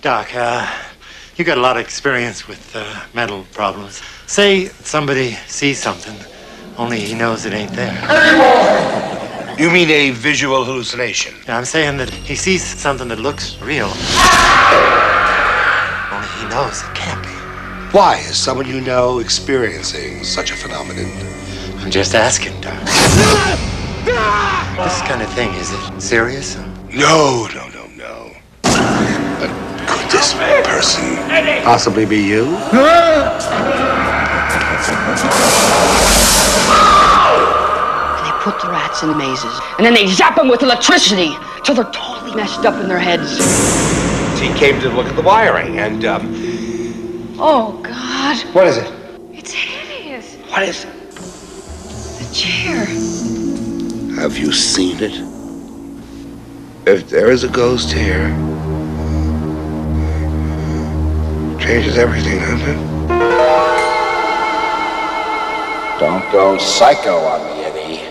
Doc, uh, you got a lot of experience with uh, mental problems. Say somebody sees something, only he knows it ain't there. You mean a visual hallucination? I'm saying that he sees something that looks real, only he knows it can't be. Why is someone you know experiencing such a phenomenon? I'm just asking, Doc. this kind of thing, is it serious? No, no, no. But could this person possibly be you? They put the rats in the mazes, and then they zap them with electricity till they're totally messed up in their heads. He came to look at the wiring, and um, Oh, God. what is it? It's hideous. What is it? The chair. Have you seen it? If there is a ghost here, changes everything, doesn't it? Don't go psycho on me,